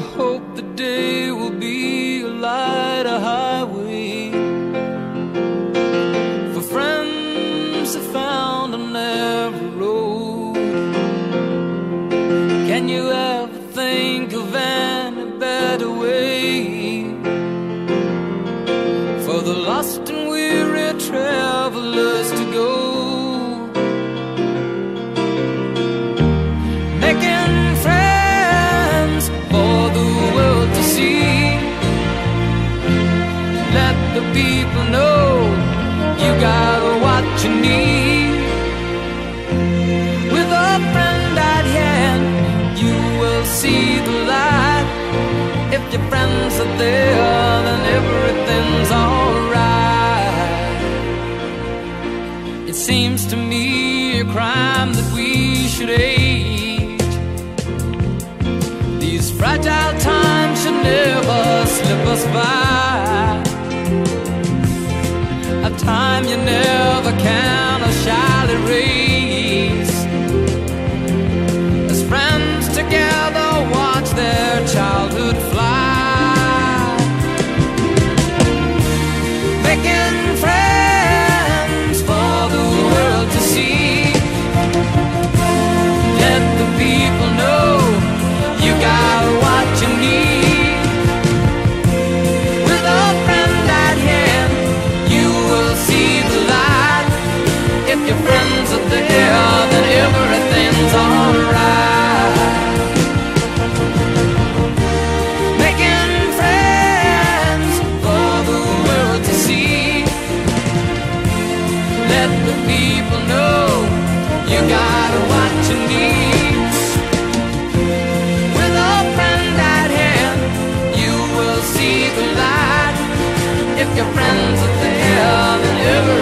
I hope the day will be a light, a highway for friends I found on every road. Can you ever think of any better way for the lost and weary travelers to go? People know you got what you need. With a friend at hand, you will see the light. If your friends are there, then everything's alright. It seems to me a crime that we should age. These fragile times should never slip us by. let the people know you got what you need. With open that hand, you will see the light. If your friends are there, then every